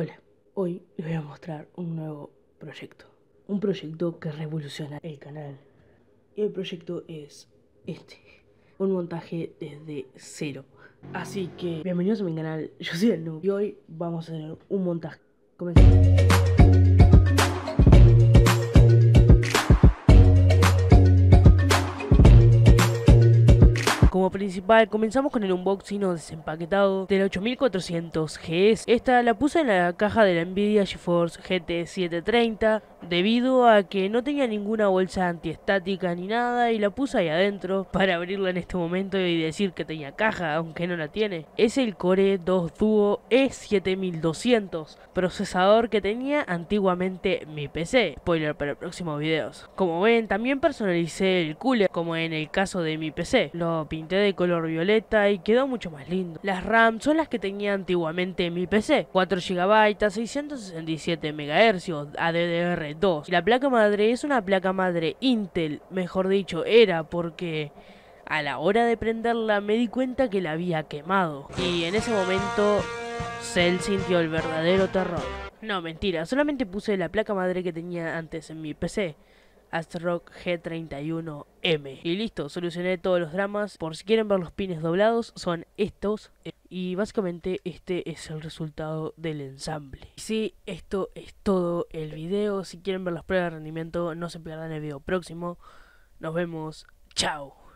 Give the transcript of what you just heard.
Hola, hoy les voy a mostrar un nuevo proyecto. Un proyecto que revoluciona el canal. Y el proyecto es este. Un montaje desde cero. Así que bienvenidos a mi canal, yo soy el Noob y hoy vamos a hacer un montaje. Comencemos. Como principal, comenzamos con el unboxing o desempaquetado del 8400 GS. Esta la puse en la caja de la Nvidia GeForce GT 730 debido a que no tenía ninguna bolsa antiestática ni nada y la puse ahí adentro para abrirla en este momento y decir que tenía caja, aunque no la tiene. Es el Core 2 Duo E7200, procesador que tenía antiguamente mi PC. Spoiler para próximos videos. Como ven, también personalicé el cooler, como en el caso de mi PC. Lo pinté de color violeta y quedó mucho más lindo. Las RAM son las que tenía antiguamente mi PC. 4 GB, 667 MHz, ADDR la placa madre es una placa madre Intel, mejor dicho, era porque a la hora de prenderla me di cuenta que la había quemado. Y en ese momento Cell sintió el verdadero terror. No, mentira, solamente puse la placa madre que tenía antes en mi PC. ASRock G31M. Y listo, solucioné todos los dramas. Por si quieren ver los pines doblados, son estos. Y básicamente este es el resultado del ensamble. Sí, esto es todo el video. Si quieren ver las pruebas de rendimiento, no se pierdan el video próximo. Nos vemos. Chao.